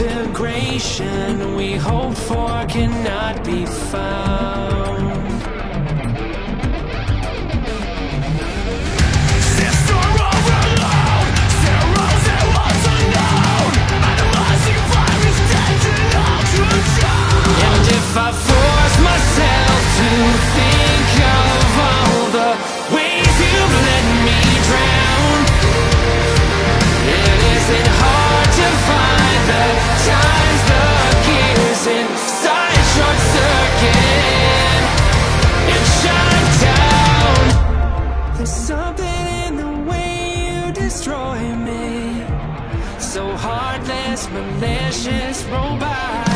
integration we hope for cannot be found. There's something in the way you destroy me. So heartless, malicious robot